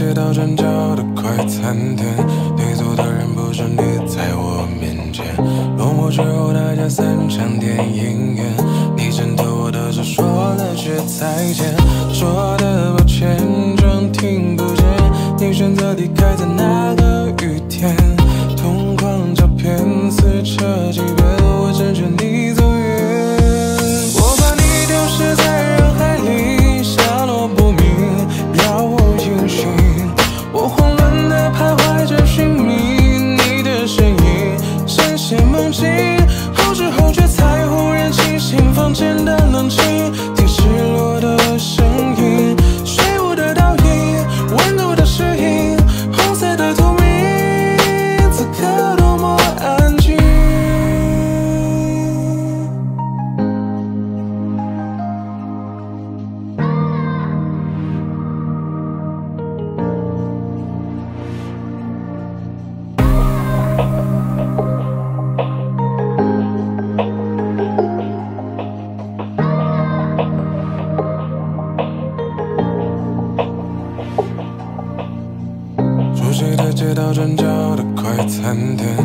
街道转角的快餐店，你坐的人不是你，在我面前。落幕之后，大家散场，电影院，你牵着我的手，说了句再见，说的抱歉，装听不见。你选择离开在那个雨天，同框照片撕扯几遍。街道，转角的快餐店，